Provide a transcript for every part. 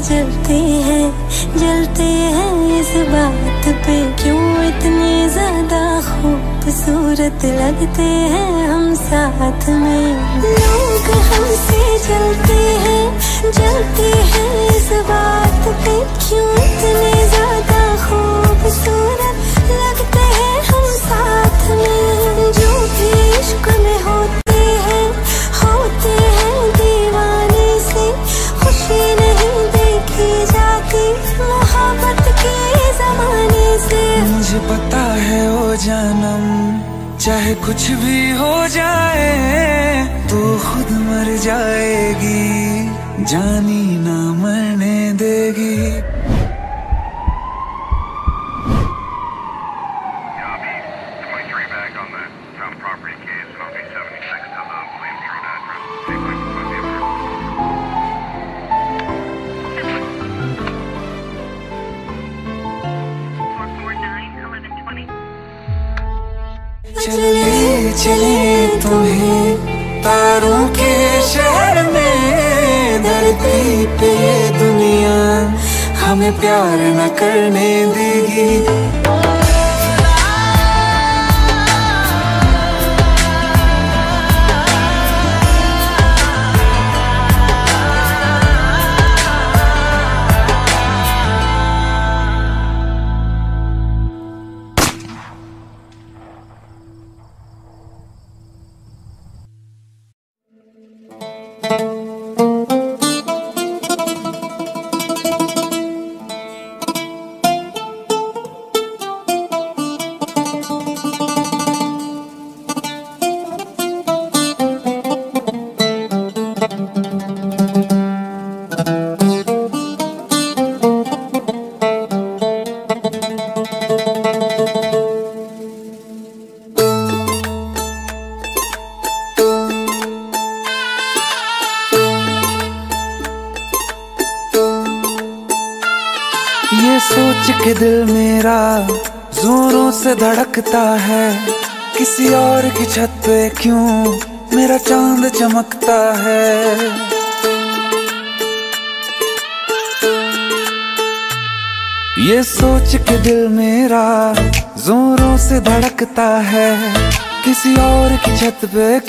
जलते हैं जलते हैं इस बात पे। क्यों इतने ज़्यादा खूबसूरत लगते हैं हम साथ में? लोग हमसे जलते हैं जलते हैं इस बात पे। क्यों इतने ज़्यादा खूबसूरत मुझे पता है वो जानम, चाहे कुछ भी हो जाए, तू खुद मर जाएगी, जानी ना मरने देगी। प्यार न करने देगी।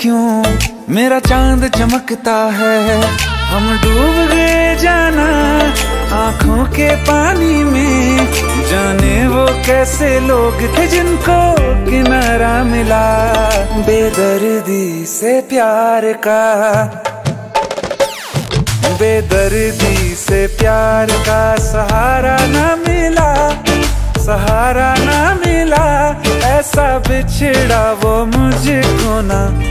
क्यों? मेरा चाँद चमकता है। हम डूब गए जाना, आँखों के पानी में। जाने वो कैसे लोग थे जिनको किनारा मिला। बेदर्दी से प्यार का। बेदर्दी से प्यार का सहारा न मिला, सहारा न मिला। ऐसा बिछड़ा वो मुझको ना।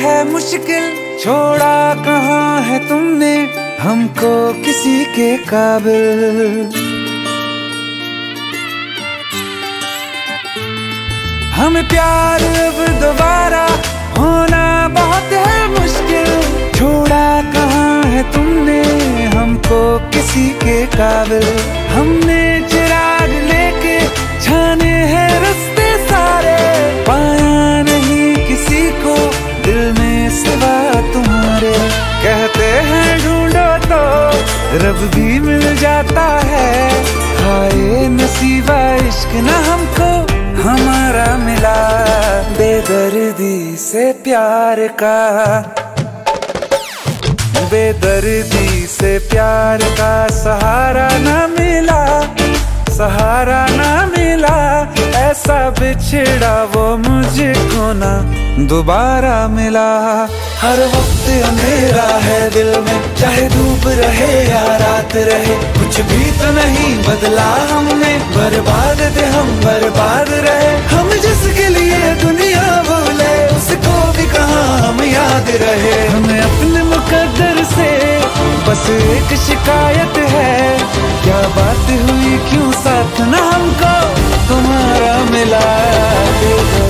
है मुश्किल? छोड़ा कहाँ है तुमने? हमको किसी के काबिल। हमें प्यार अब दोबारा होना बहुत है मुश्किल। छोड़ा कहाँ है तुमने? हमको किसी के काबिल। हमने चिराग लेके छाने हैं रस्ते सारे। पाया सिवा तुम्हारे। कहते हैं ढूंढो तो रब भी मिल जाता है। हाय नसीबा इश्क न हमको, हमारा मिला। बेदर्दी से प्यार का। बेदर्दी से प्यार का सहारा न मिला, सहारा न मिला। ऐसा बिछड़ा वो मुझको ना। दोबारा मिला। हर वक्त अंधेरा है दिल में, चाहे धूप रहे या रात रहे। कुछ भी तो नहीं बदला हमने, बर्बाद थे हम, बर्बाद रहे। हम जिसके लिए दुनिया बोले उसको भी कहा हम याद रहे। हमें अपने मुकद्दर से बस एक शिकायत है। क्या बात हुई क्यों साथ ना हमको, तुम्हारा मिला।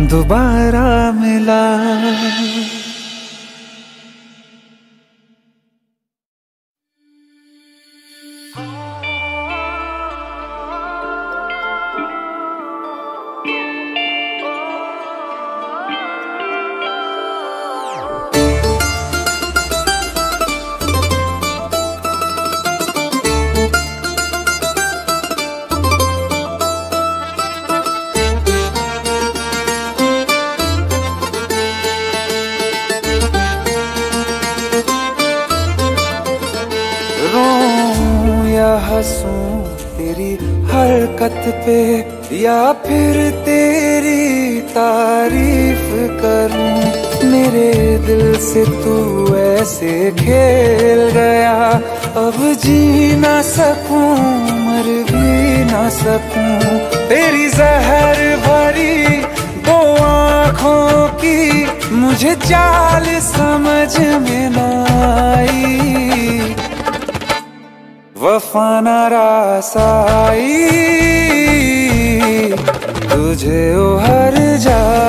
दोबारा मिला। से तू ऐसे खेल गया। अब जी ना सकूँ, मर भी ना सकूँ। तेरी जहर भरी दो आँखों की मुझे चाल समझ में ना आई। वफा न रासाई तुझे ओ हर जाई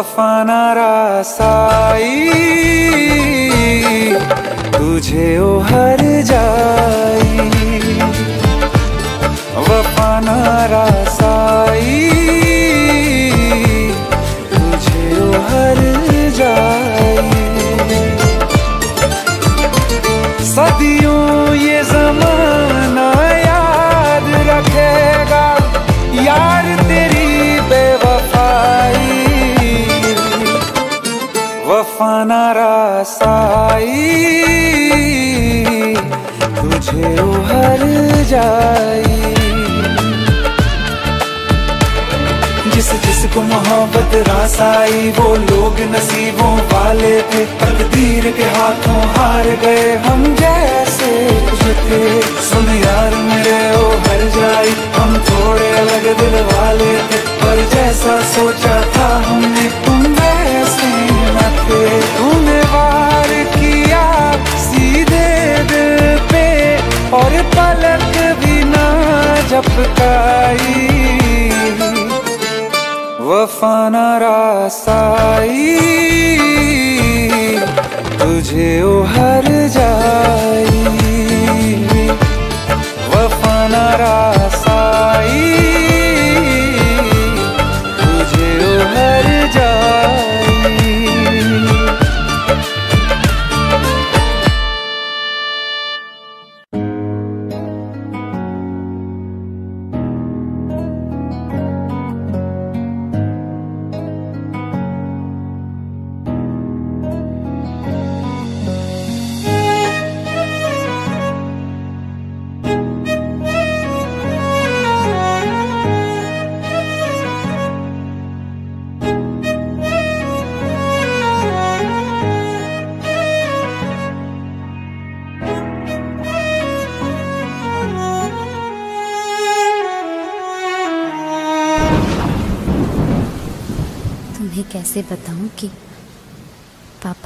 वफा न रासाई तुझे ओ हर आई। जिस जिसको मोहब्बत रास आई, वो लोग नसीबों वाले थे। तकदीर के हाथों हार गए हम जैसे थे। सुन यार मेरे, ओ हर जाई, हम थोड़े अलग दिल वाले थे। पर जैसा सोचा था हमने, तुम वैसे न थे। तूने वार किया सीधे दिल पे और पर टपकाई वफाना रासाई। तुझे ओ हर जाई। वफाना रासाई। तुझे ओ हर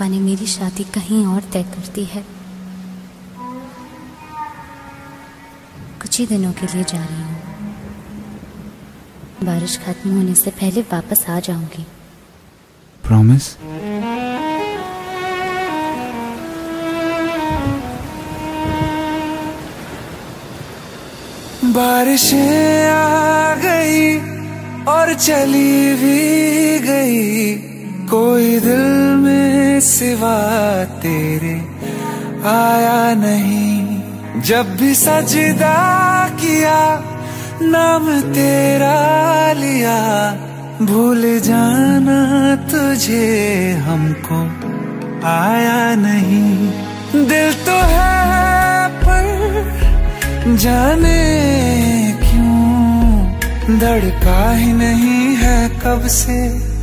पापा ने मेरी शादी कहीं और तय कर दी है। कुछ ही दिनों के लिए जा रही हूँ। बारिश खत्म होने से पहले वापस आ जाऊँगी। प्रॉमिस बारिशें आ गई और चली भी गई। कोई दिल में सिवा तेरे आया नहीं। जब भी सजदा किया, नाम तेरा लिया। भूल जाना तुझे हमको, आया नहीं। दिल तो है पर जाने क्यों? धड़का ही नहीं है कब से।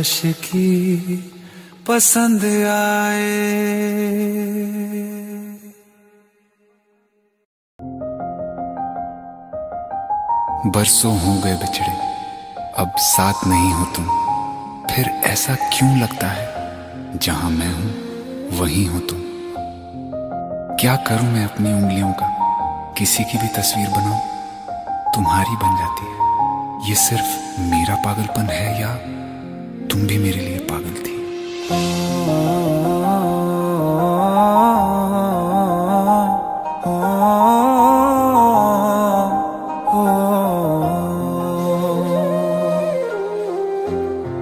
आशिकी पसंद आए। बरसों हो गए बिछड़े, अब साथ नहीं हो तुम। फिर ऐसा क्यों लगता है? जहाँ मैं हूँ, वहीं हो तुम। क्या करूँ मैं अपनी उंगलियों का? किसी की भी तस्वीर बनाऊँ? तुम्हारी बन जाती है। ये सिर्फ़ मेरा पागलपन है या तुम भी मेरे लिए पागल थी।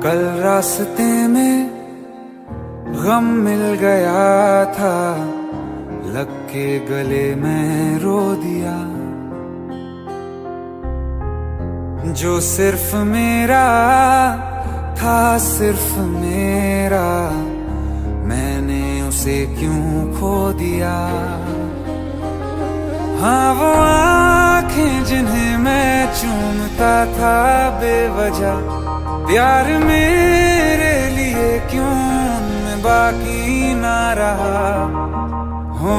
कल रास्ते में गम मिल गया था, लग के गले में रो दिया। जो सिर्फ़ मेरा था सिर्फ़ मेरा। मैंने उसे क्यों खो दिया? हाँ वो आँखें जिन्हें मैं चूमता था बेवजह। प्यार मेरे लिए क्यों बाकी ना रहा? हो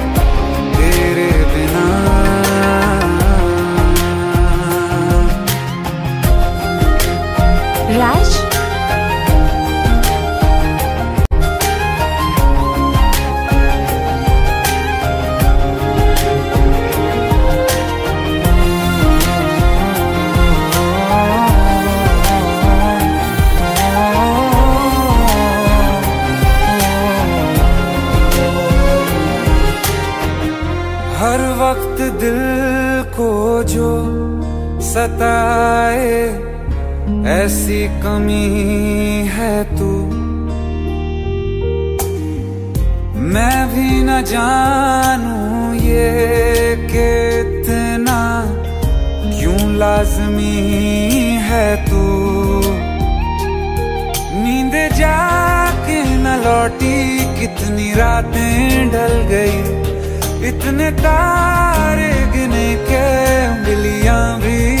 सताए ऐसी कमी है तू। मैं भी न जानू ये कितना, क्यों लाजमी है तू। नींद जाके न लौटी, कितनी रातें ढल गई। इतने तारे गिने के उंगलियाँ भी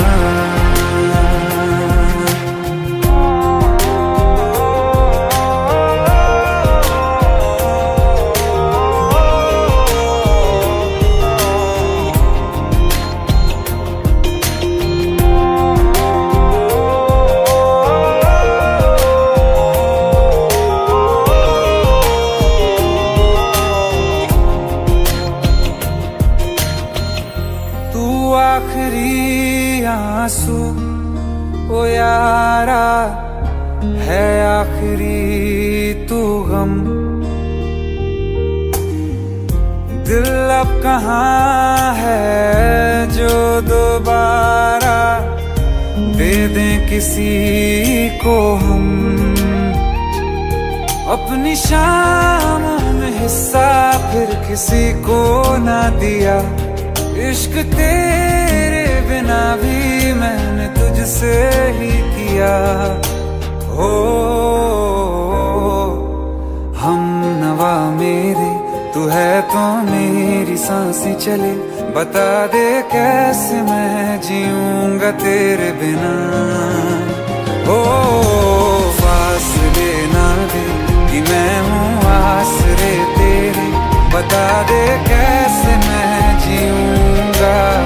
कहाँ है जो दोबारा दे दें किसी को हम। अपनी शामों हिस्सा फिर किसी को ना दिया। इश्क तेरे बिना भी मैंने तुझसे ही किया। हो तू है तो मेरी साँसें चले। बता दे कैसे मैं जीऊँगा तेरे बिना? ओ फासले ना दे कि मैं हूँ आसरे तेरे। बता दे कैसे मैं जीऊँगा?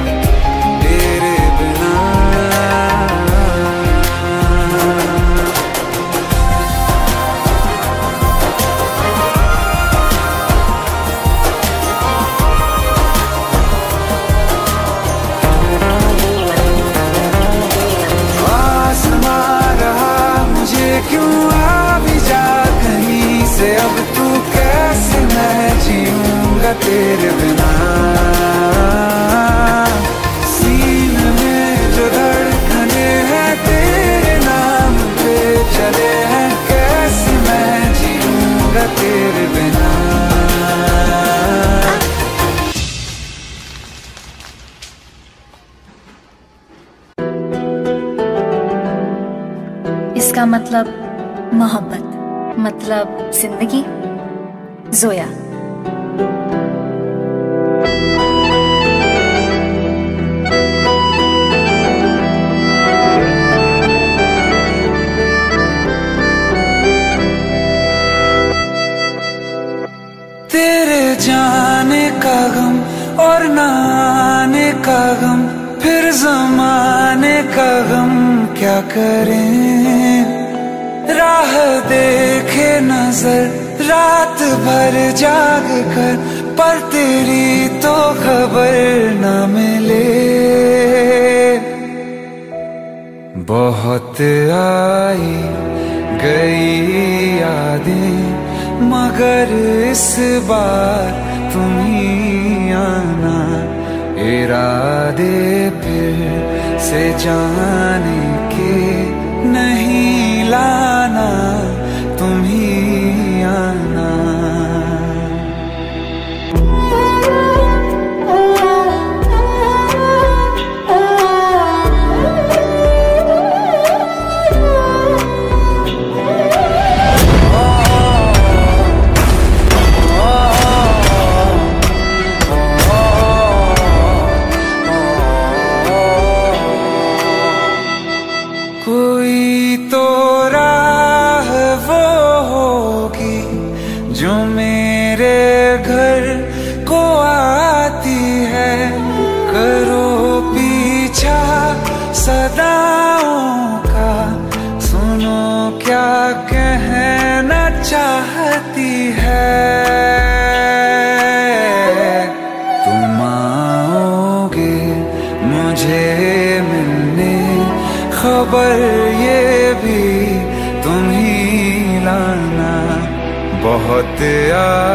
जीऊँगा तेरे बिना। तेरे बिना? इसका मतलब मोहब्बत मतलब ज़िंदगी। जोया। जाने का गम और न आने का गम, फिर जमाने का गम क्या करें? राह देखे नज़र, रात भर जाग कर, पर तेरी तो खबर न मिले। बहुत आई गई यादें, मगर इस बार तुम ही आना इरादे फिर से जाने के नहीं लाना। बहुत आई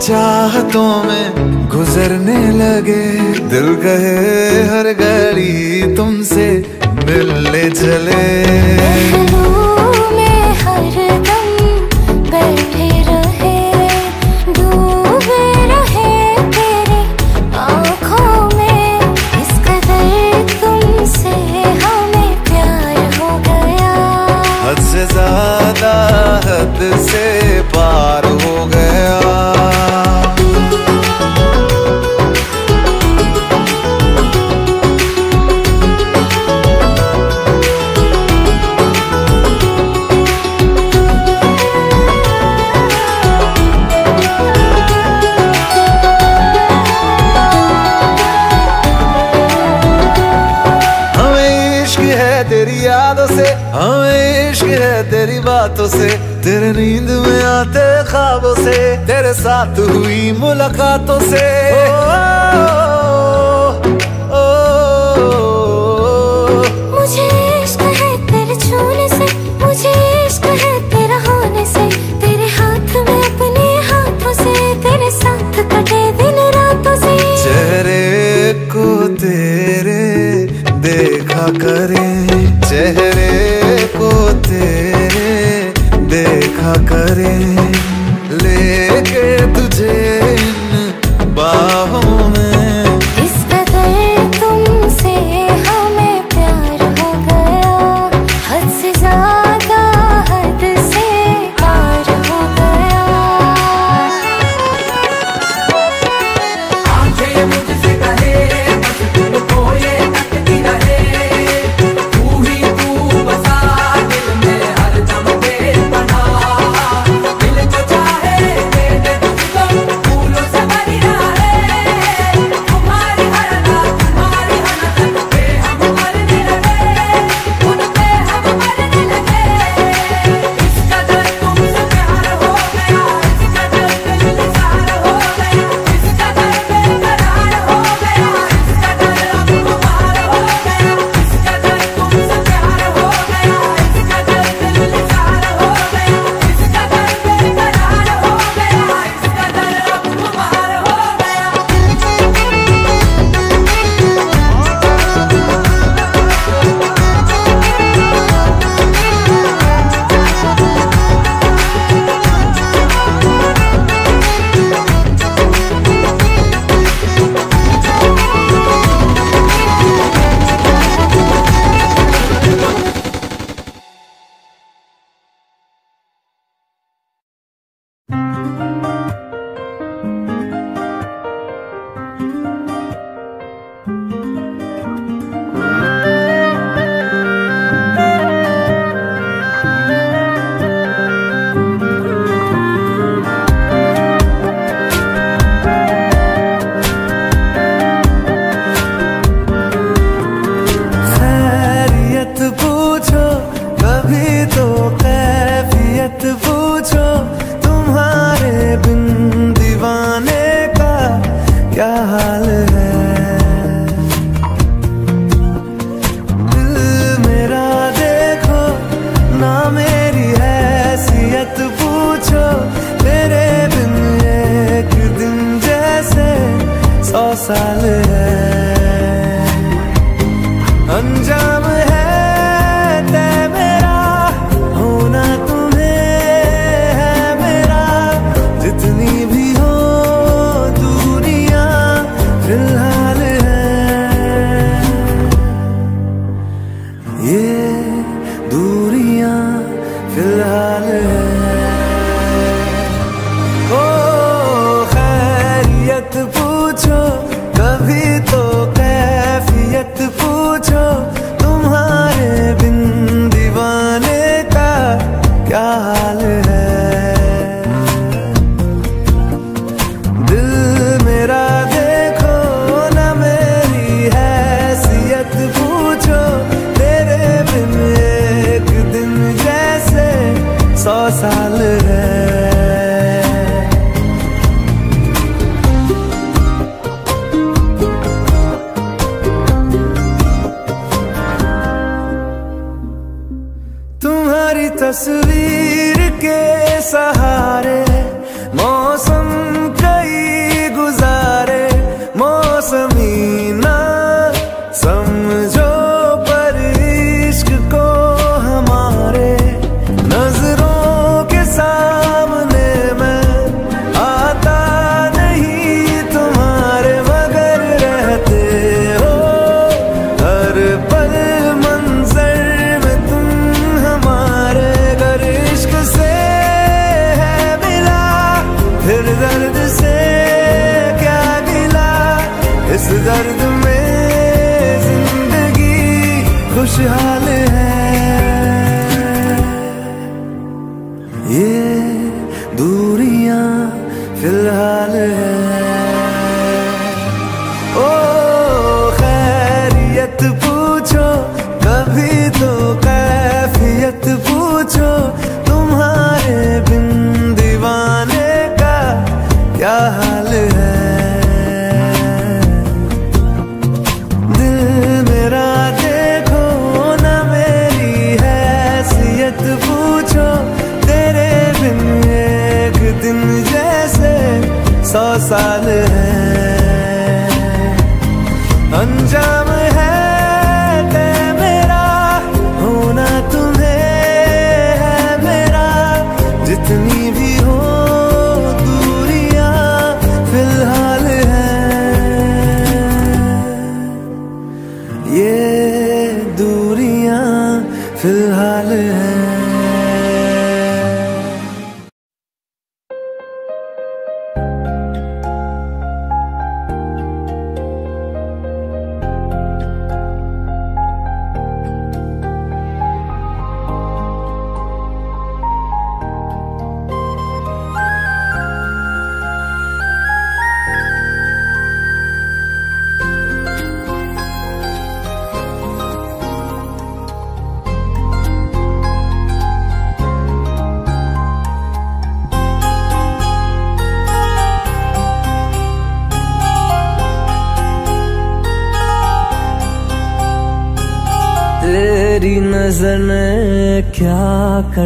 चाहतों में गुजरने लगे। दिल कहे हर घड़ी तुमसे मिलने चले। ख्वाबों से तेरे साथ हुई मुलाकातों से। मुझे हाथ में अपने हाथों से तेरे साथ चेहरे को तेरे देखा करें चेहरे को तेरे देखा करें।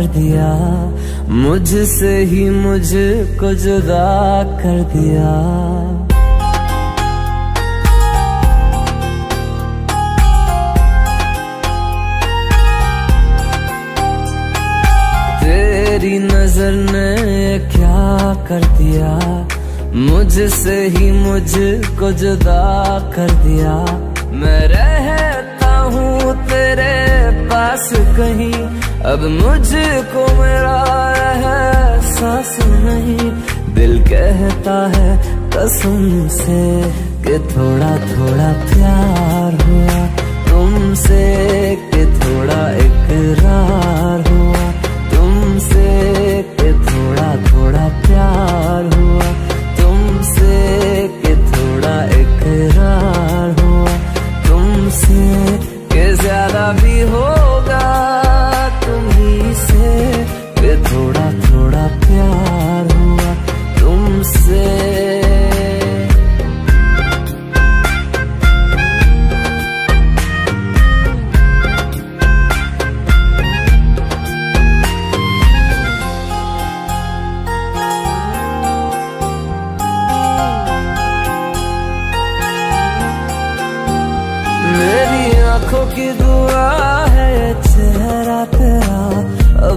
कर दिया। मुझसे ही मुझको जुदा कर दिया। तेरी नज़र ने क्या कर दिया? मुझसे ही मुझको जुदा कर दिया। मैं रहता हूँ तेरे पास कहीं। अब मुझको मेरा एहसास नहीं। दिल कहता है कसम से कि थोड़ा थोड़ा प्यार हुआ तुमसे, कि थोड़ा इकरार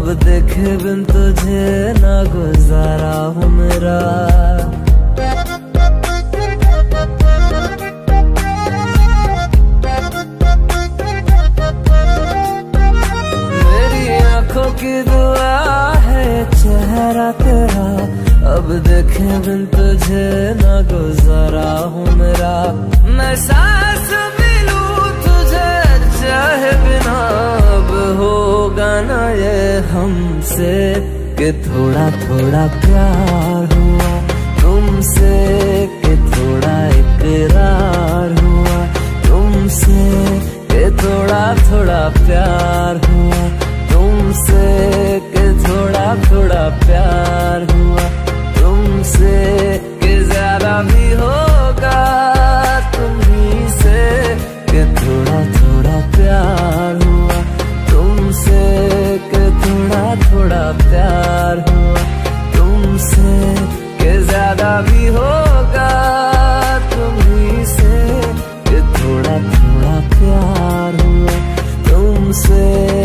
अब देखे बिन तुझे ना गुजारा हूँ मेरा। आँखों की दुआ है चेहरा तेरा। अब देखे बिन तुझे ना गुजारा हूँ मेरा। मैं सांस भी लूँ तुझे चाहे बिना होगा ना ये हमसे कि थोड़ा थोड़ा प्यार हुआ। तुमसे कि थोड़ा इकरार हुआ। तुमसे कि थोड़ा थोड़ा प्यार हुआ। तुमसे कि थोड़ा थोड़ा प्यार हुआ। तुमसे कि ज़्यादा भी होगा ज़्यादा भी होगा तुम्ही से कि थोड़ा थोड़ा प्यार हुआ तुमसे।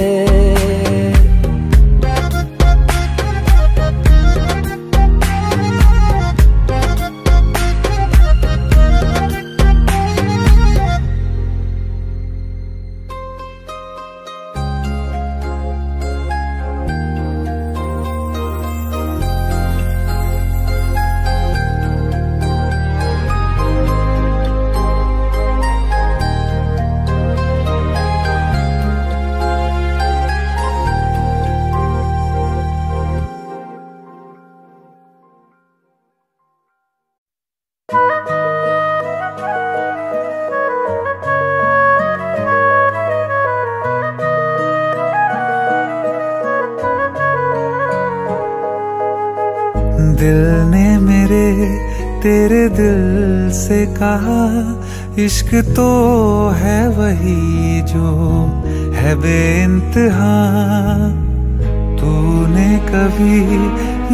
कहा, इश्क तो है वही जो है बेइंतहा। तूने कभी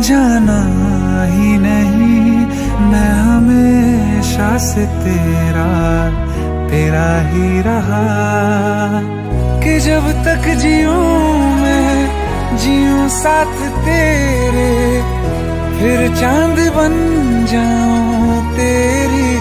जाना ही नहीं, मैं हमेशा से तेरा तेरा ही रहा। कि जब तक जियूं मैं जियूं साथ तेरे, फिर चाँद बन जाऊँ तेरी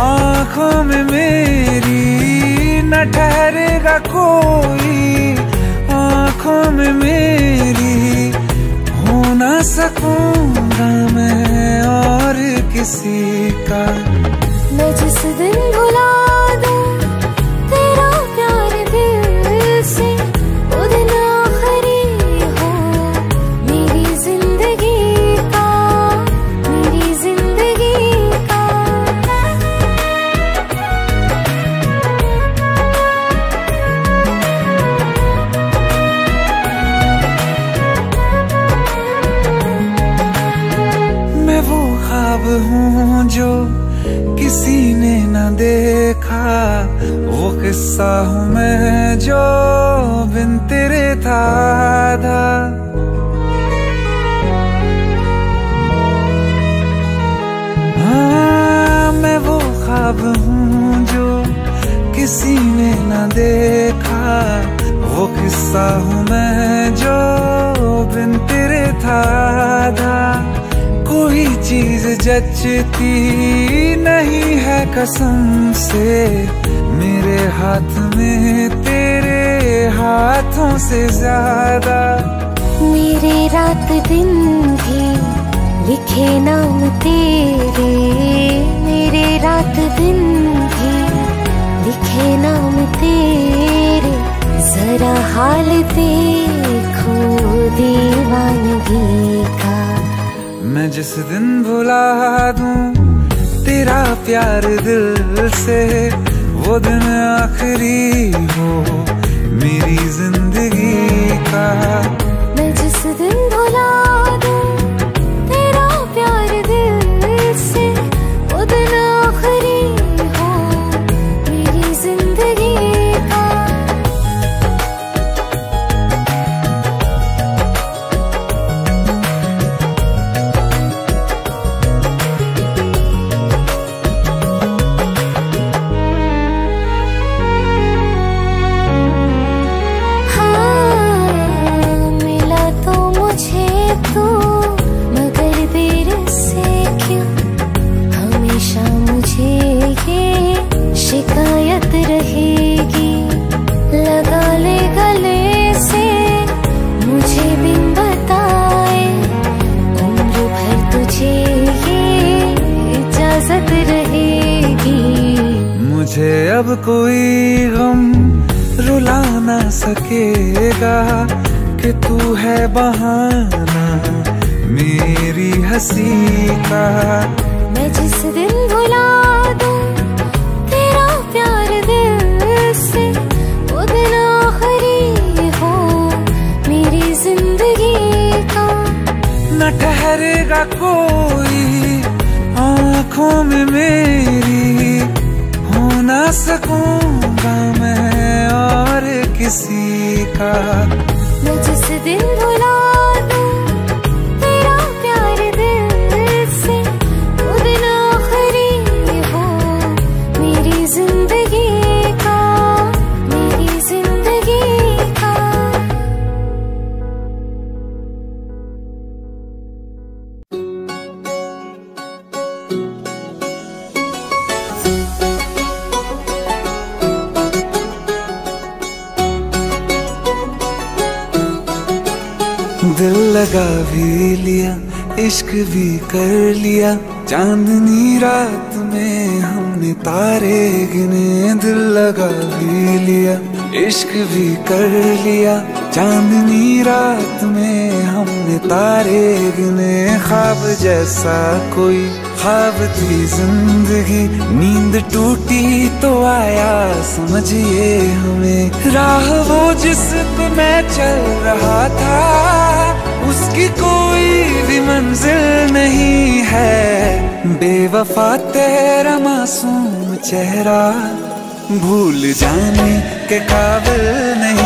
आँखों में मेरी न ठहरेगा कोई। आँखों में मेरी हो ना सकूँगा मैं और किसी का। मैं जिस दिन भुला किस्सा हूँ मैं जो बिन तेरे था हाँ मैं वो ख्वाब हूँ जो किसी ने न देखा। वो किस्सा हूँ मैं जो बिन तेरे था कोई चीज़ जचती नहीं है कसम से। हाथ में तेरे हाथों से ज़्यादा। मेरे रात दिन भी लिखे नाम तेरे। मेरे रात दिन भी लिखे नाम तेरे। जरा हाल देखो दीवानगी का। मैं जिस दिन भुला दूँ तेरा प्यार दिल से वो दिन आखिरी हो मेरी ज़िंदगी का कोई गम रुला ना सकेगा कि तू है बहाना मेरी हँसी का। मैं जिस दिन किसी का मैं लिया। चांदनी रात में हमने तारे गिने। ख्वाब जैसा कोई ख्वाब थी ज़िंदगी। नींद टूटी तो आया, समझिए हमें। राह वो जिस पे मैं चल रहा था, उसकी कोई भी मंजिल नहीं है। बेवफा तेरा मासूम चेहरा, भूल जाने के काबिल नहीं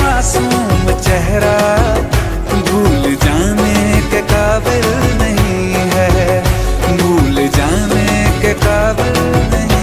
मासूम चेहरा भूल जाने के काबिल नहीं है भूल जाने के काबिल नहीं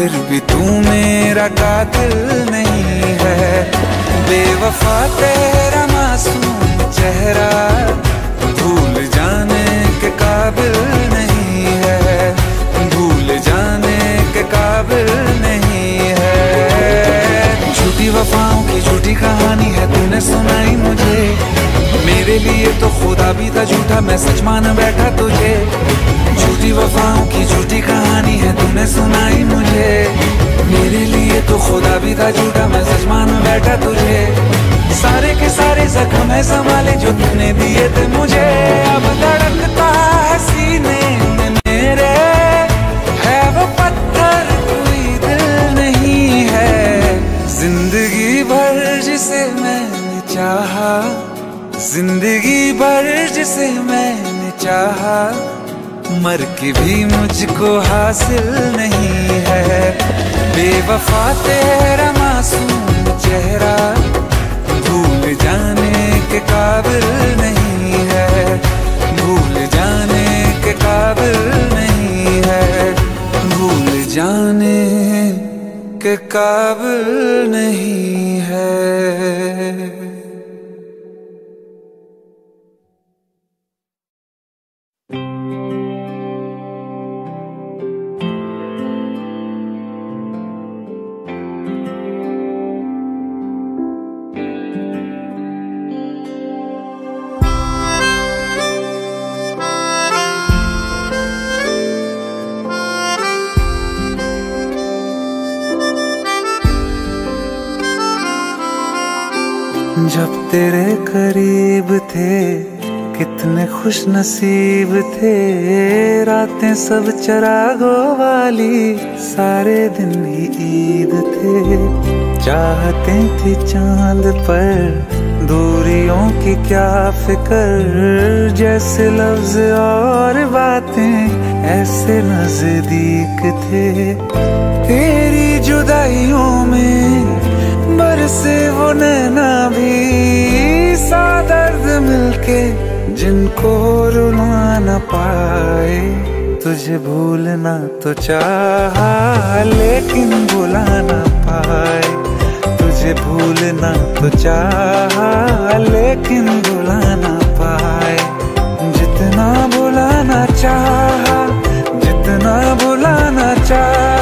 फिर भी तू मेरा कातिल नहीं है। बेवफा तेरा मासूम चेहरा भूल जाने के काबिल नहीं है। भूल जाने के काबिल नहीं है। झूठी वफाओं की झूठी कहानी है, तूने सुनाई मुझे। मेरे लिए तो खुदा भी था झूठा, मैं सच मान बैठा तुझे। झूठी वफाओं की झूठी कहानी है तूने सुनाई मुझे। मेरे लिए तो खुदा भी था झूठा, मैं सच मान बैठा तुझे। सारे के सारे जख्म है संभाले जो तूने दिए थे मुझे। अब धड़कता है सीने में मेरे। है वो पत्थर, कोई दिल नहीं है। ज़िंदगी भर जिसे मैंने चाहा, ज़िंदगी भर जिसे मैंने चाहा। मर के भी मुझको हासिल नहीं है। बेवफा तेरा मासूम चेहरा भूल जाने के काबिल नहीं है। भूल जाने के काबिल नहीं है। भूल जाने के काबिल नहीं है। तेरे करीब थे, कितने खुश नसीब थे। रातें सब चरागों वाली, सारे दिन ही ईद थे। चाहते थे चाँद पर, दूरियों की क्या फिकर। जैसे लफ्ज और बातें, ऐसे नज़दीक थे। तेरी जुदाइयों में बरसे वो नैना भी सा दर्द मिलके जिनको रुला न पाए। तुझे भूलना तो चाहा, लेकिन भुला न पाए। तुझे भूलना तो चाहा, लेकिन भुला न पाए। जितना भुलाना चाहा, जितना भुलाना चाहा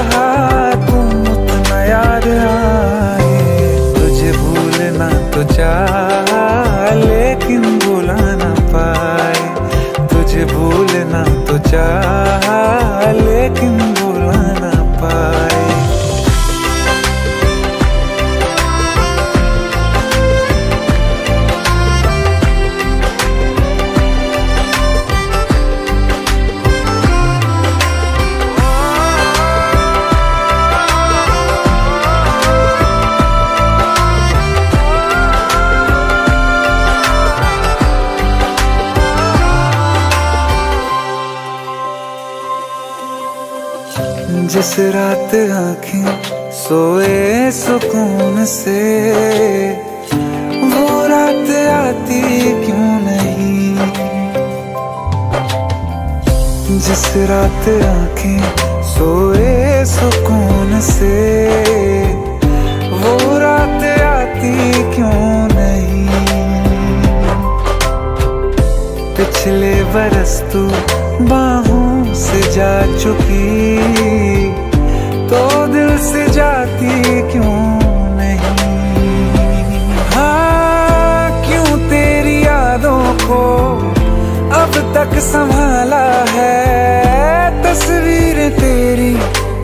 भूलना तो चाह लेकिन रात आँखें सोए सुकून से। वो रात आती क्यों नहीं? जिस रात आँखें सोए सुकून से। वो रात आती क्यों नहीं? पिछले बरस तू बाहों से जा चुकी। तो दिल से जाती क्यों नहीं? हाँ क्यों तेरी यादों को अब तक संभाला है? तस्वीर तेरी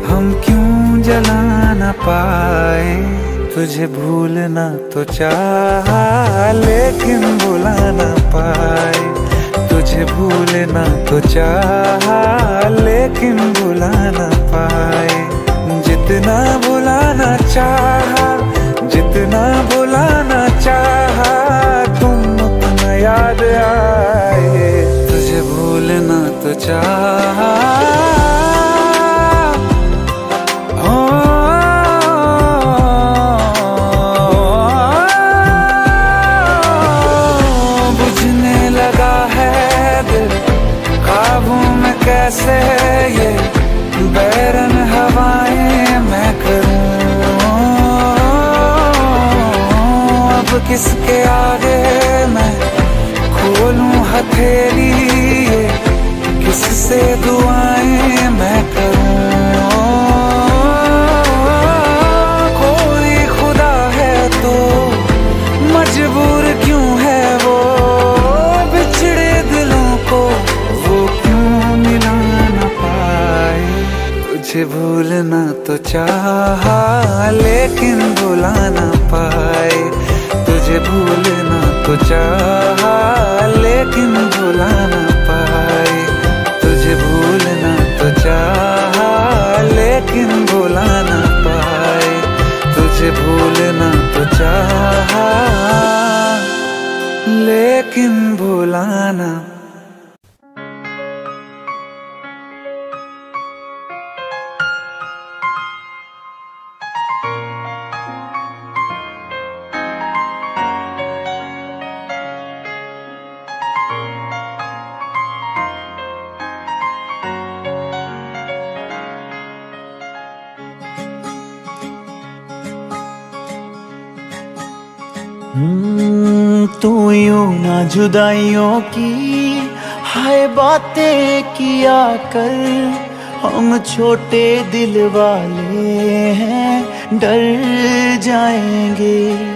हम क्यों जला ना पाए? तुझे भूलना तो चाह, लेकिन भुला ना पाए। तुझे भूलना तो चाह, लेकिन भुला ना पाए। जितना बुलाना चाहा जितना बुलाना चाहा तुम अपना याद आए। तुझे भूलना तो चाहा। किसके आगे मैं खोलूं हथेली? ये किससे दुआएँ मैं करूँ? कोई खुदा है तो मजबूर क्यों है वो? बिछड़े दिलों को वो क्यों मिला ना पाए? तुझे भूलना तो चाहा, लेकिन भुला ना पाए। भूलना तो चाहा लेकिन भुला तू यूँ ना जुदाइयों की, हाय बातें किया कर। हम छोटे दिल वाले हैं, डर जाएँगे।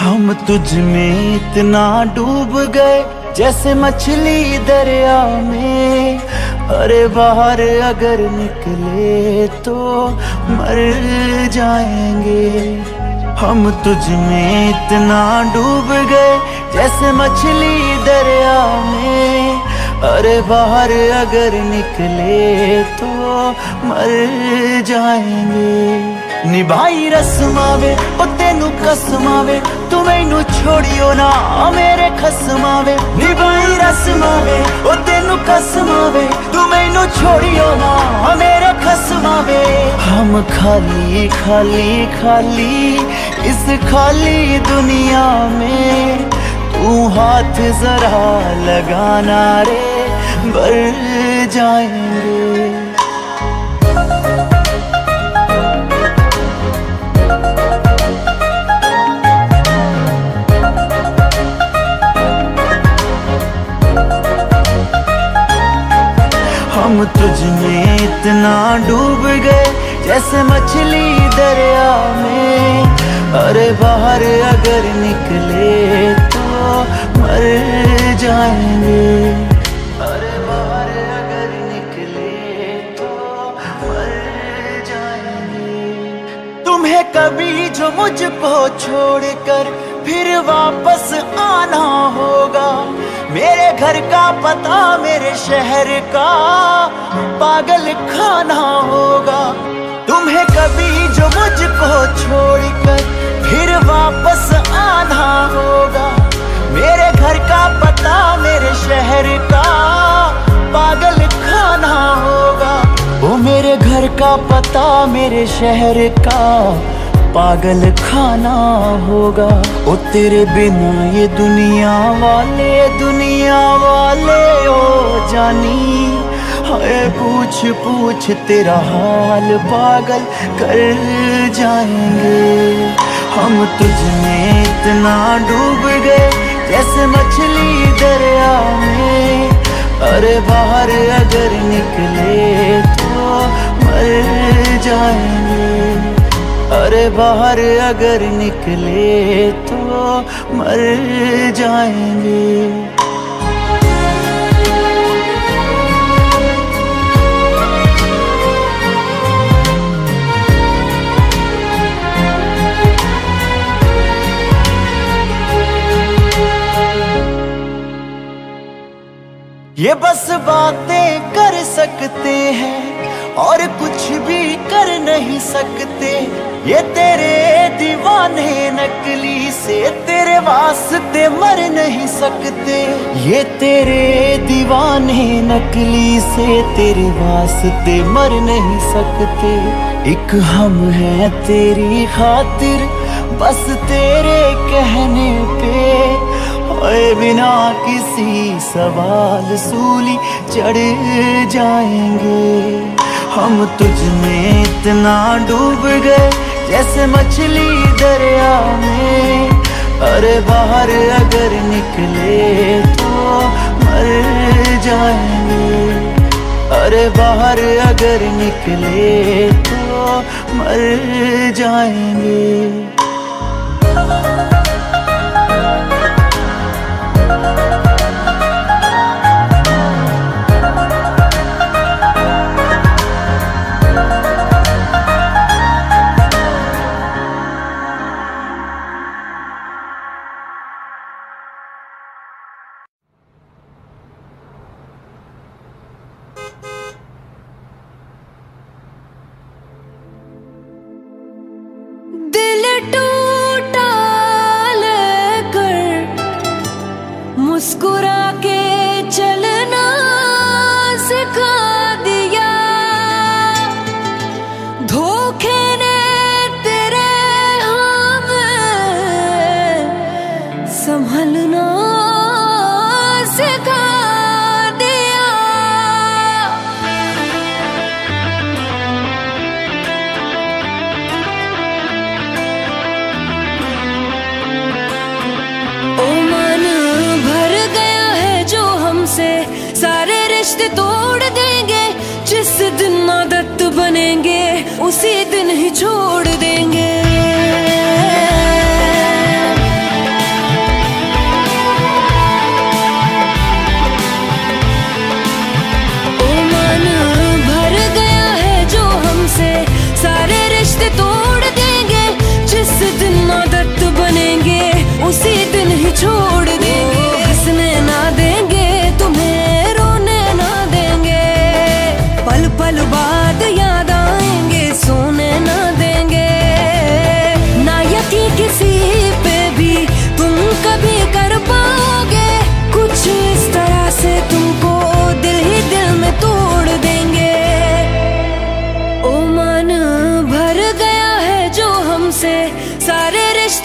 हम तुझ में इतना डूब गए, जैसे मछली दरिया में। अरे बाहर अगर निकले तो मर जाएँगे। हम तुझ में इतना डूब गए जैसे मछली दरिया में, अरे बाहर अगर निकले तो मर जाएँगे। निभाई रस्मावे, ओ तेनू कसमावे, तू मैनू छोड़ियो ना, मेरे खसमावे। निभाई रस्मावे, ओ तेनू कसमावे, तू मैनू छोड़ियो ना, मेरे खसमावे। हम खाली खाली खाली, इस खाली दुनिया में तू हाथ जरा लगाना रे, भर जाएँगे। हम तुझ में इतना डूब गए जैसे मछली दरिया में। अरे बाहर अगर निकले मर जाएँगे। अरे बाहर अगर निकले तो मर जाएँगे। तुम्हें कभी जो मुझको छोड़कर फिर वापस आना होगा। मेरे घर का पता मेरे शहर का पागल खाना होगा। तुम्हें कभी जो मुझको छोड़कर फिर वापस आना होगा। मेरे घर का पता मेरे शहर का। पागल खाना होगा। वो मेरे घर का पता मेरे शहर का। पागल खाना होगा। ओ तेरे बिना ये दुनिया वाले दुनिया वाले, ओ जानी। हाय, पूछ पूछ तेरा हाल पागल कर जाएँगे। हम तुझ में इतना डूब गए। जैसे मछली दरिया में, अरे बाहर अगर निकले तो मर जाएँगे। अरे बाहर अगर निकले तो मर जाएँगे। ये बस बातें कर सकते हैं और कुछ भी कर नहीं सकते। ये तेरे दीवाने नकली से तेरे वास्ते मर नहीं सकते। ये तेरे दीवाने नकली से तेरे वास्ते मर नहीं सकते। एक हम है तेरी खातिर बस तेरे कहने पे ओए बिना किसी सवाल सूली चढ़ जाएँगे। हम तुझ में इतना डूब गए जैसे मछली दरिया में। अरे बाहर अगर निकले तो मर जाएँगे। अरे बाहर अगर निकले तो मर जाएँगे।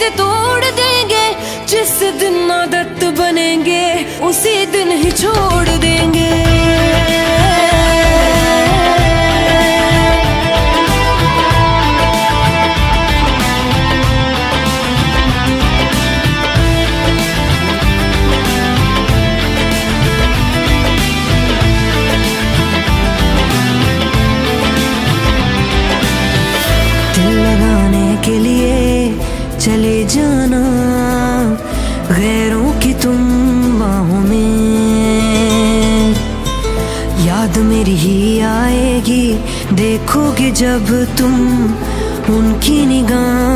रिश्ते तोड़ देंगे जिस दिन आदत बनेंगे उसी दिन ही छोड़ देंगे। जब तुम उनकी निगाहों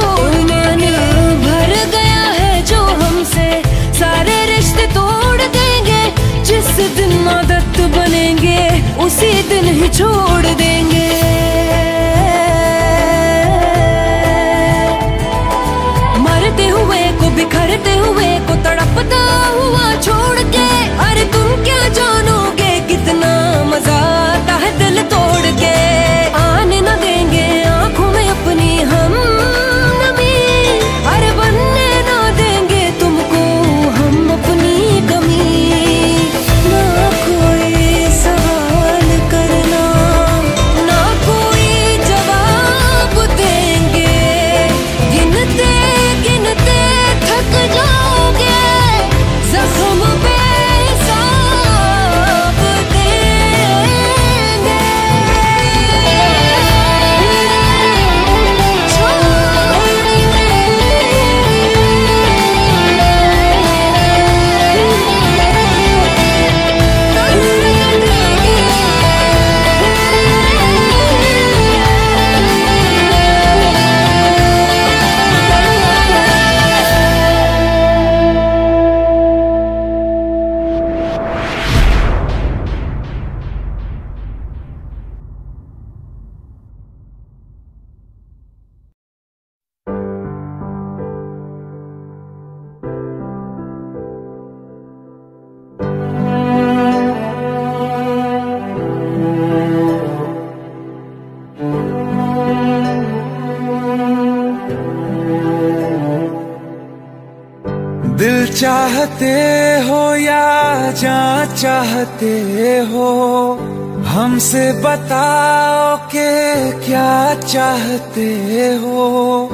दिन ही भर गया है, जो हमसे सारे रिश्ते तोड़ देंगे। जिस दिन मदत बनेंगे, उसी दिन ही छोड़ देंगे। चाहते हो या जान चाहते हो? हमसे बताओ के क्या चाहते हो?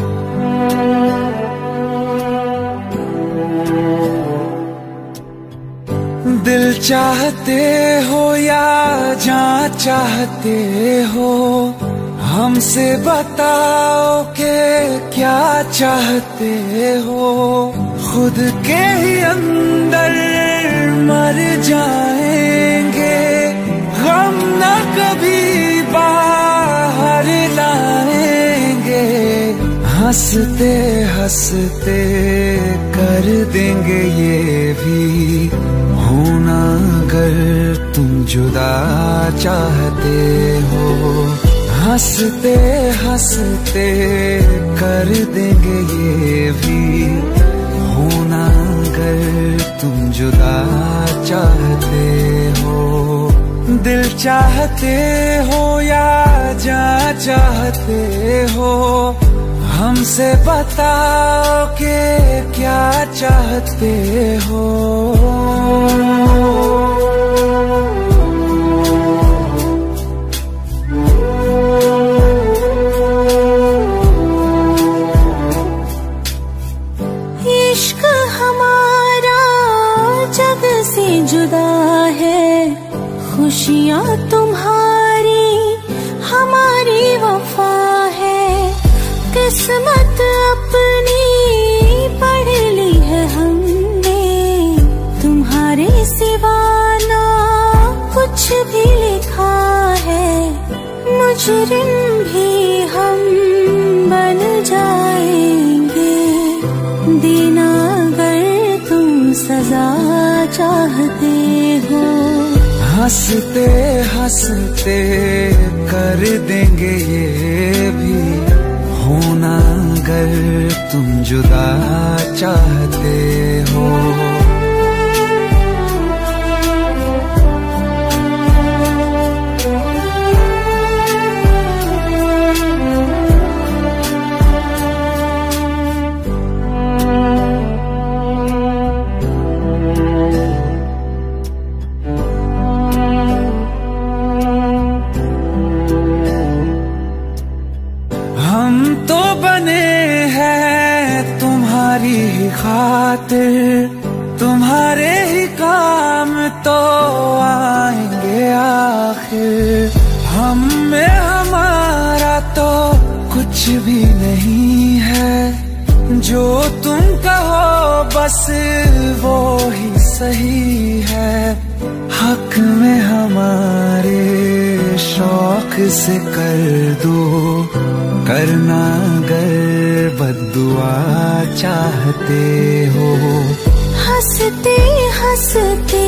दिल चाहते हो या जा चाहते हो? हमसे बताओ के क्या चाहते हो? खुद के ही अंदर मर जाएँगे। हम न कभी बाहर लाएँगे। हँसते हँसते कर देंगे ये भी। होना अगर तुम जुदा चाहते हो। हँसते हँसते कर देंगे ये भी। अगर तुम जुदा चाहते हो। दिल चाहते हो या जा चाहते हो। हमसे बताओ के क्या चाहते हो। खुशियाँ तुम्हारी, हमारी वफा है। किस्मत अपनी पढ़ ली है हमने। तुम्हारे सिवाना कुछ भी लिखा है। मुजरिम भी हम बन जाएँगे। देना अगर तुम सजा चाहते हँसते हँसते कर देंगे ये भी। होना अगर तुम जुदा चाहते हो। बस वो ही सही है। हक में हमारे शौक से कर दो। करना अगर बदुआ चाहते हो। हँसते हँसते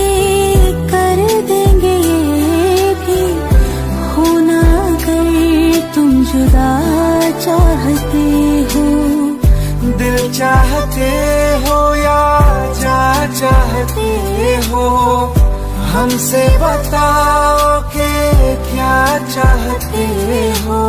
कर देंगे ये भी। होना अगर तुम जुदा चाहते दिल चाहते हो या जा चाहते हो? हमसे बताओ के क्या चाहते हो?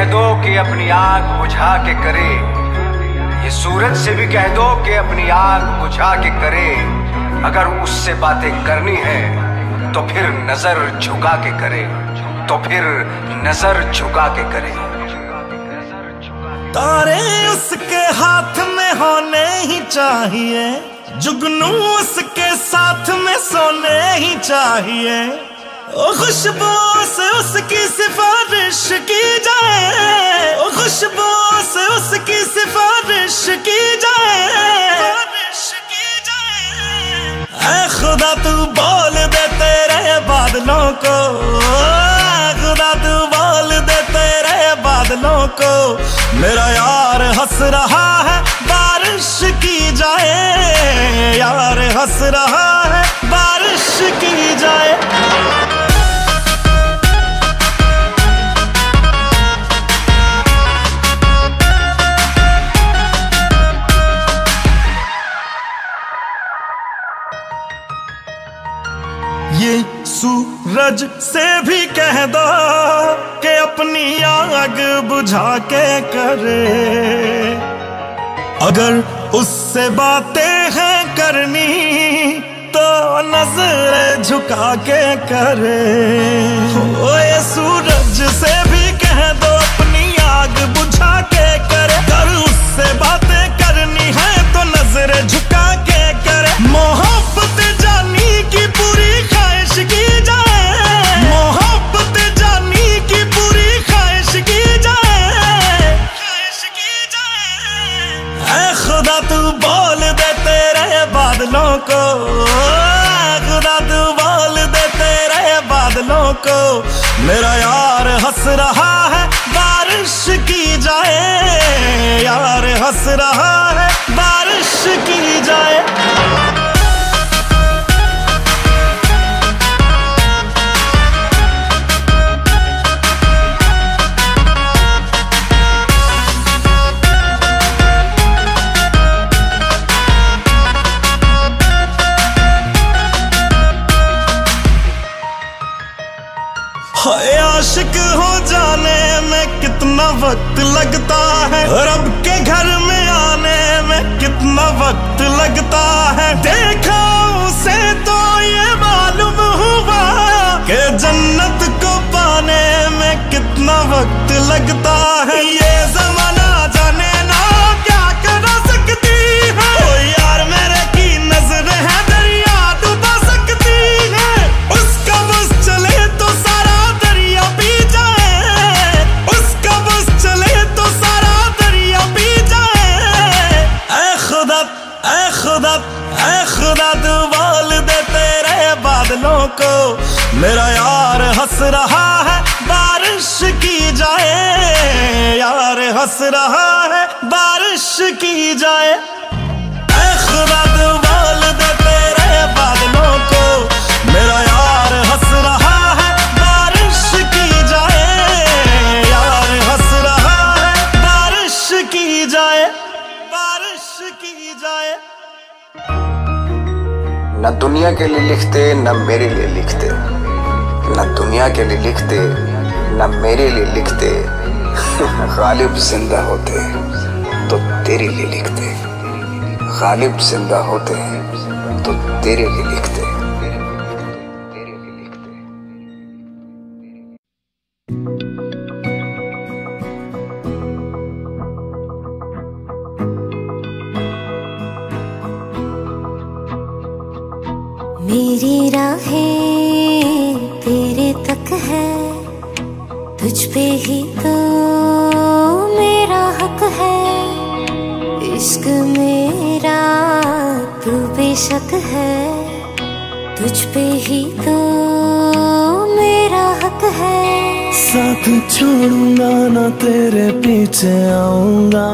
कह दो कि अपनी आग बुझा के करे। ये सूरज से भी कह दो कि अपनी आग बुझा के करे। अगर उससे बातें करनी है तो फिर नज़र झुका के करे। तो फिर नज़र झुका के करे। तारे उसके हाथ में होने ही चाहिए। जुगनू उसके साथ में सोने ही चाहिए। खुशबू से उसकी सिफारिश की जाए। ओ खुशबू से उसकी सिफारिश की जाए। खुदा, तू बोल दे तेरे बादलों को। खुदा, तू बोल दे तेरे बादलों को। मेरा यार, हंस रहा है, बारिश की जाए। यार, हंस रहा है, बारिश की जाए। सूरज से भी कह दो कि अपनी आग बुझा के करे। अगर उससे बातें हैं करनी तो नज़र झुका के करे। ओ ये सूरज से भी कह दो, अपनी आग बुझा के करे। अगर उससे बातें करनी है तो नज़र झुका के करे। मोहब्बत खुदा तू बोल दे तेरे बादलों को। खुदा तू बोल दे तेरे बादलों को। मेरा यार हंस रहा है, बारिश की जाए। यार हंस रहा है, बारिश की जाए। वक्त लगता है। रब के घर में आने में कितना वक्त लगता है। देखा उसे तो ये मालूम हुआ के जन्नत को पाने में कितना वक्त लगता है। ये को। मेरा यार हंस रहा है, बारिश की जाए। यार हंस रहा है, बारिश की जाए। न दुनिया के लिए लिखते, न मेरे लिए लिखते। न दुनिया के लिए लिखते, न मेरे लिए लिखते। गालिब ज़िंदा होते तो तेरे लिए लिखते। गालिब ज़िंदा होते तो तेरे लिए लिखते। बेशक है, तुझ पे ही तो मेरा हक है। साथ छोड़ूँगा ना, तेरे पीछे आऊँगा।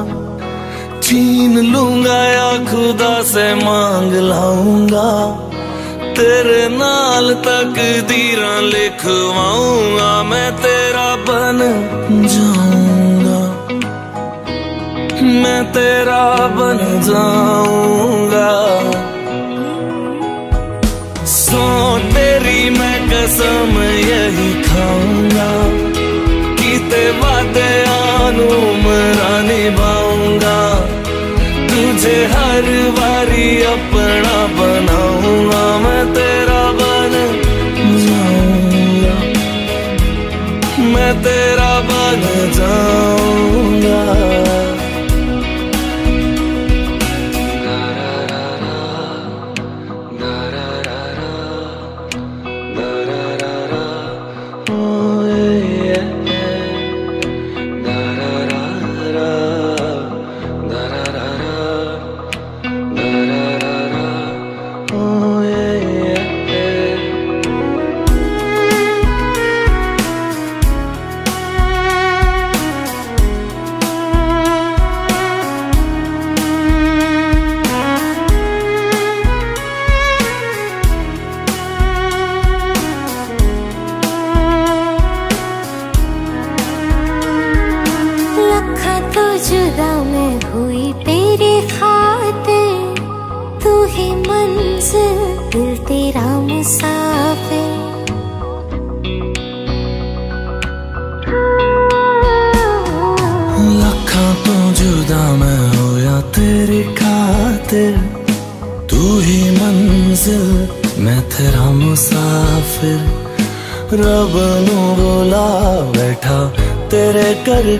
छीन लूँगा या खुदा से मांग लाऊँगा। तेरे नाल तक दीरा लिखवाऊँगा, मैं तेरा बन जाऊँगा। मैं तेरा बन जाऊँगा। सो तेरी मैं कसम यही खाऊँगा। कीते वादे आनू मरा निभाऊँगा। तुझे हर बारी अपना बनाऊँगा। मैं तेरा बन जाऊँगा। मैं तेरा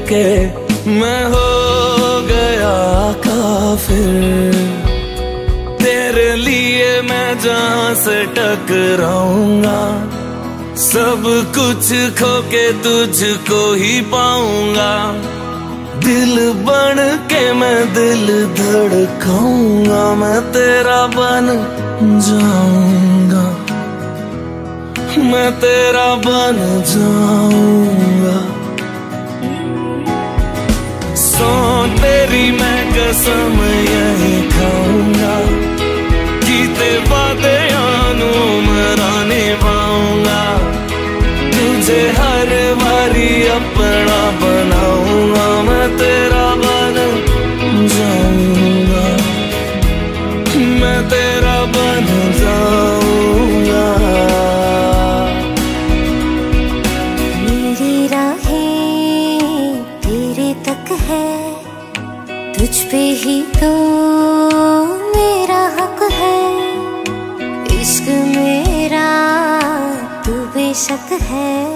करके मैं हो गया काफिर। तेरे लिए मैं जहाँ से टकराऊँगा, सब कुछ खो के तुझको ही पाऊँगा। दिल बन के मैं दिल धड़काऊँगा, मैं तेरा बन जाऊँगा। मैं तेरा बन जाऊँगा। सो तेरी मैं कसम यही खाऊँगा। कीते वादे आनू मरा निभाऊँगा तुझे हर बारी अपना बनाऊँगा। मैं तेरा पे ही तो मेरा हक है। इश्क मेरा तू बेशक है।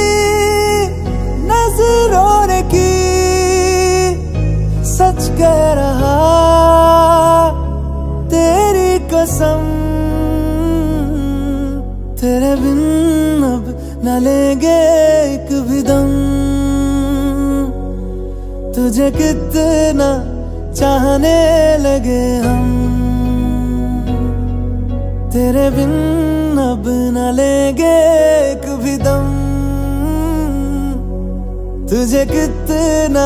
कह रहा, तेरी कसम तेरे बिन अब न लेंगे एक भी दम। तुझे कितना चाहने लगे हम, तेरे बिन अब न लेंगे एक भी दम। तुझे कितना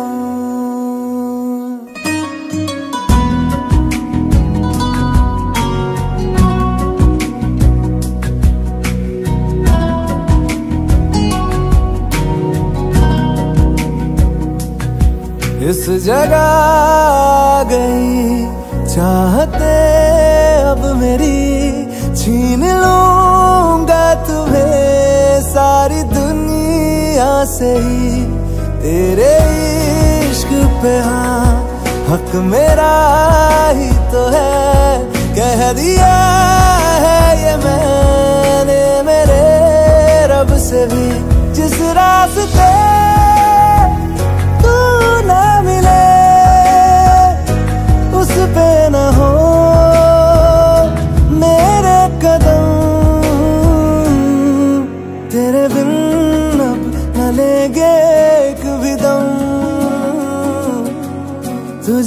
इस जगह गई। चाहते अब मेरी छीन लूँगा तुम्हें सारी दुनिया से ही। तेरे इश्क पे हाँ हक मेरा ही तो है। कह दिया है ये मैंने मेरे रब से भी, जिस रास्ते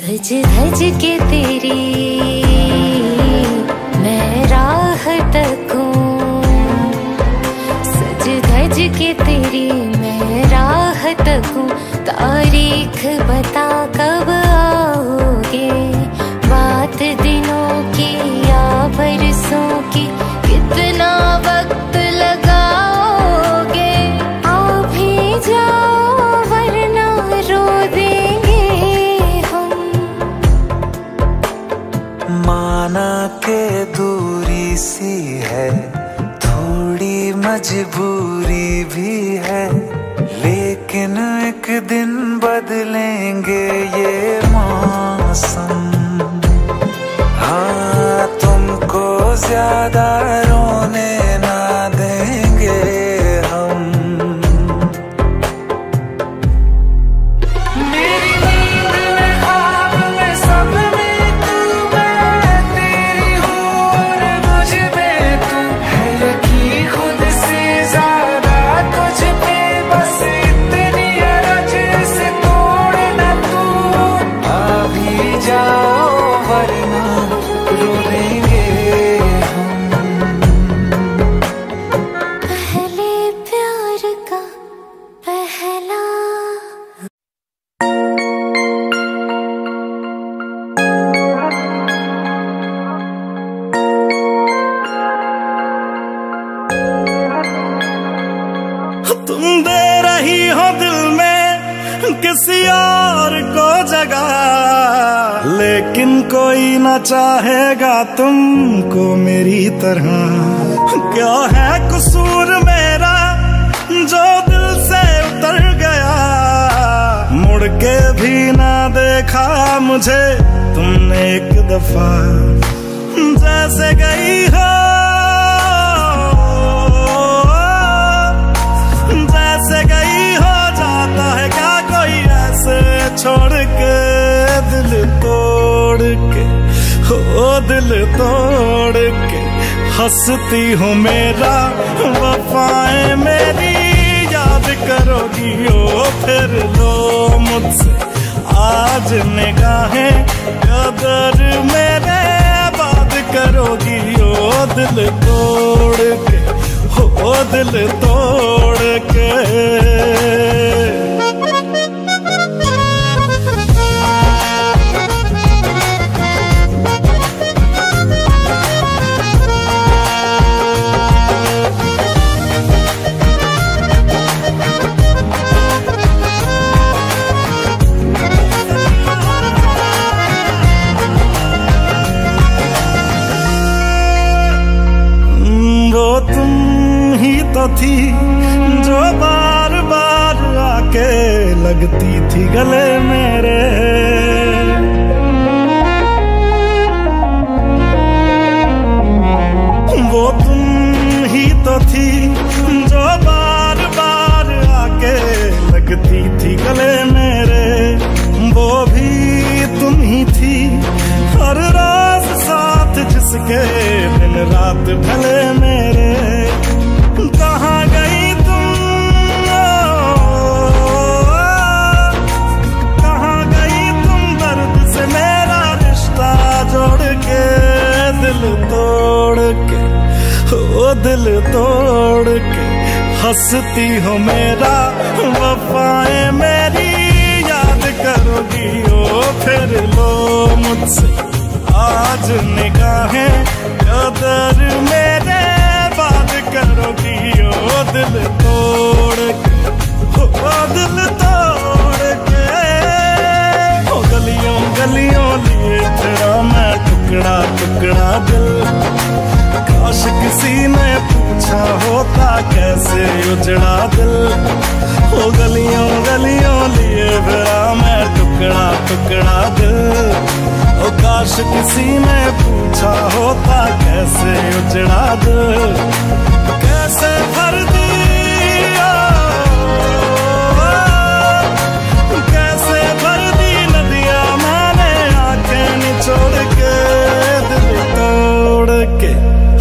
सज धज के तेरी मैं राह तकूं। सज धज के तेरी मैं राह तकूं। तारीख बता कब बदलेंगे ये मौसम। हाँ तुमको ज़्यादा तरह हंसती हूँ मेरा, वफाएँ मेरी। याद करोगी ओ, फिर लो मुझसे आज निगाहें। कदर मेरे बात करोगी ओ, दिल तोड़ के हो दिल तोड़ के। थी, जो बार बार आके लगती थी गले मेरे। वो तुम ही तो थी, जो बार बार आके लगती थी गले मेरे। वो भी तुम ही थी, हर रात साथ जिसके दिन रात ढले दिल तोड़ के हंसती हो मेरा, वफाएँ मेरी। याद करोगी, ओ फिर लो मुझसे। आज निगाहें कदर मेरे। बात करोगी, ओ दिल तोड़ के। ओ दिल तोड़ के। ओ गलियों गलियों लिए तेरा मैं टुकड़ा टुकड़ा दिल। काश किसी ने पूछा होता कैसे उजड़ा दिल? ओ गलियों गलियों लिए फिरा मैं टुकड़ा टुकड़ा दिल। ओ काश किसी ने पूछा होता कैसे उजड़ा दिल? कैसे भर दिया? कैसे भर दी नदिया? मैंने आँखें निचोड़ के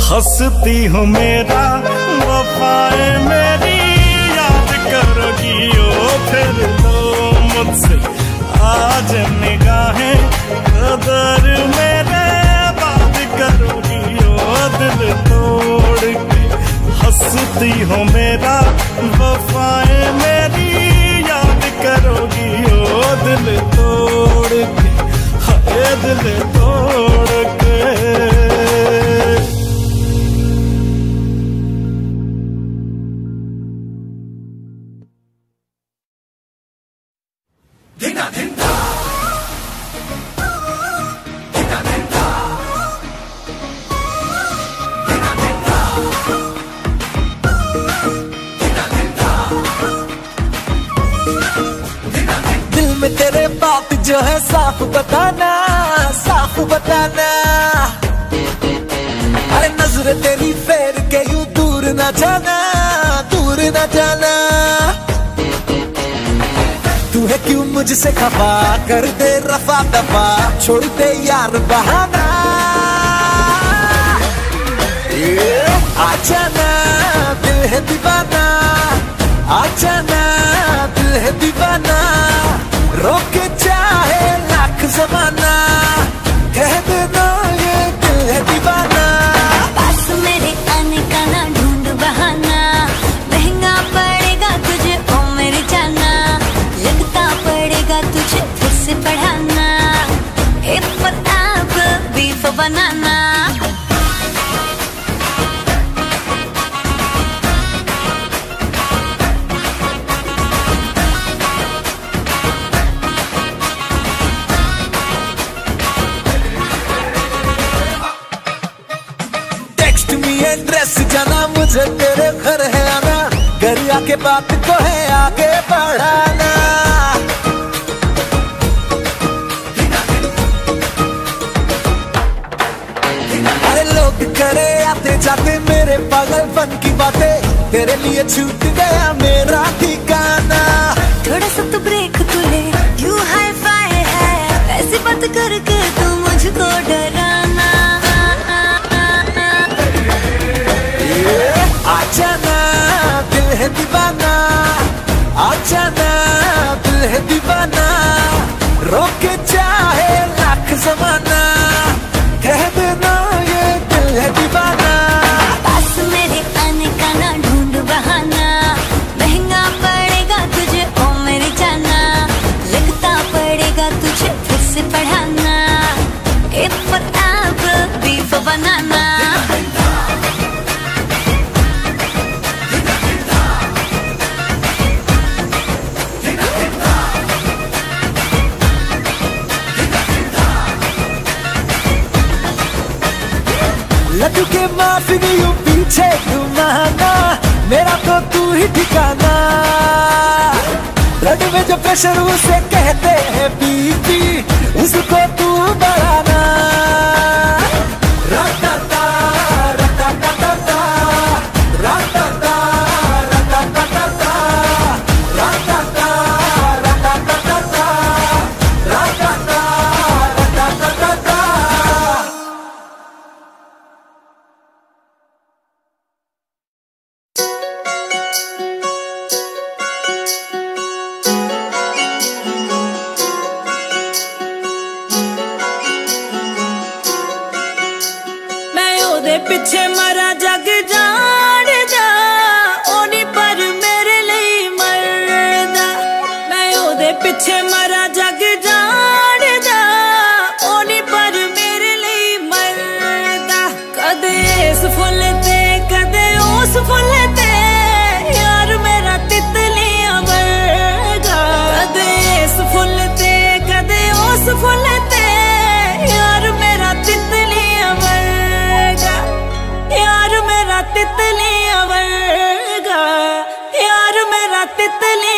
हंसती हूँ मेरा, वफाए मेरी। याद करोगी ओ फिर तो मुझसे। आज निगाहें कदर मेरे बात करोगी ओ दिल तोड़ के। हंसती हूँ मेरा, वफाए मेरी। याद करोगी ओ दिल तोड़ के। हाय दिल तोड़ के। जाना। तू है क्यों मुझसे खफा दे रफा दफ़ा? छोड़ दे यार बहाना। आ जाना, दिल है दीवाना। आ जाना, दिल है दीवाना। banana. टेक्स्ट मी एड्रेस जाना मुझे तेरे घर है आना। गरिया के बात को है आगे बढ़ाना। ये छूट गया मेरा ठिकाना। थोड़ा सा तो ब्रेक तू ले यू हाई फाई है। ऐसी बात करके तू मुझको डराना। आ जाना दिल है दीवाना। आ जाना दिल है दीवाना। रोके चाहे लाख जमाना। तू ही ठिकाना। ब्लड में जो प्रेशर उसे कहते हैं बीपी उसको तू बढ़ाना। तितली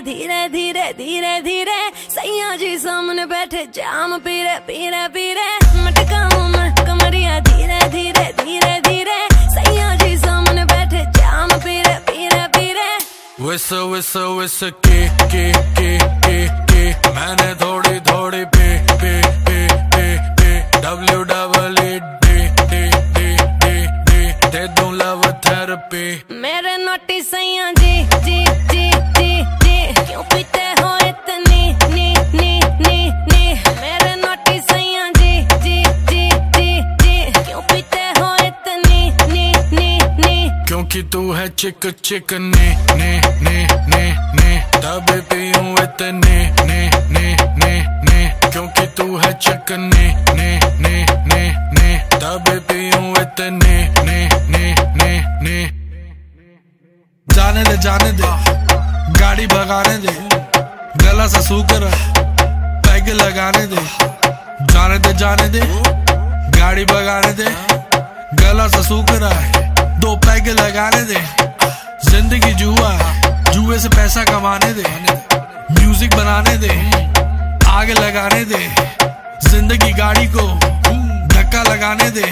धीरे धीरे धीरे धीरे, सैया जी सामने बैठे, जाम पीरे पीरे पीरे। मटका कमरिया, धीरे धीरे धीरे धीरे, सैया जी सामने बैठे, जाम पीरे पीरे पीरे। विस विस विस के के के के के मैंने थोड़ी थोड़ी, P P P P W W है चिक चिक ने ने ने ने ने तब पीऊं इतने ने ने ने ने क्योंकि तू है चिक ने ने ने ने ने तब पीऊं इतने ने ने ने ने जाने दे जाने दे गाड़ी भगाने दे गला सा सूकर पैग लगाने दे जाने दे जाने दे गाड़ी भगाने दे गला सा सूकर दो पैग लगाने दे। ज़िंदगी जुआ, जुए से पैसा कमाने दे। म्यूज़िक बनाने दे, आग लगाने दे। ज़िंदगी गाड़ी को धक्का लगाने दे।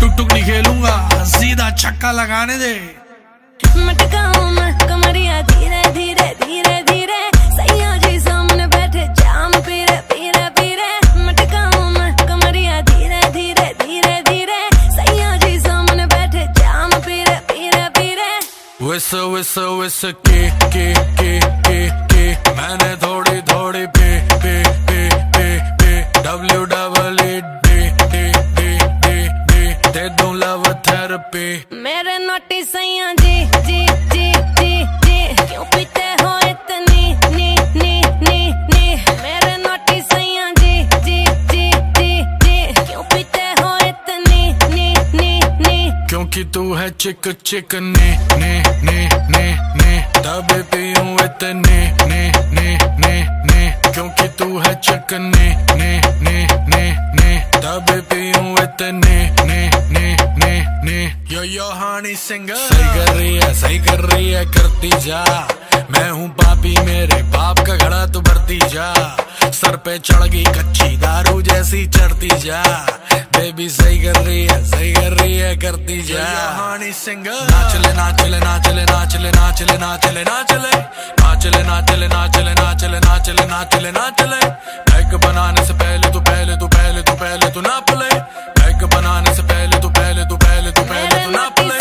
टुक टुक नहीं खेलूँगा, सीधा छक्का लगाने दे। मटकाऊं मैं, कमरिया धीरे धीरे धीरे धीरे सैया जी सामने बैठे, जाम पीरे विस विस विस के के के के के मैंने थोड़ी थोड़ी पे पे पे पे पे. डब्ल्यू डबल ए डे डे डे डे डे दे दूँ लव थेरेपी मेरे नोटिस जी जी क्योंकि तू है चिक चिक ने ने ने ने ने दबे पीऊं इतने ने ने ने ने क्योंकि तू है चिक ने ने ने ने ने दबे पीऊं इतने ने ने ने ने यो यो हानी सिंगर सही कर रही है सही कर रही है करती जा मैं हूँ पापी मेरे बाप का घड़ा तू भरती जा सर पे चढ़ गई कच्ची दारू जैसी चढ़ती जा बेबी सही कर रही है सही कर रही है करती जा हानी सिंगर नाचले नाचले नाचले नाचले नाचले नाचले नाचले नाचले नाचले नाचले नाचले नाचले नाचले नाचले पैक बनाने से पहले तू पहले तू पहले तू पहले तू नाप ले पैक बनाने से पहले तू pégate tu Nápoles.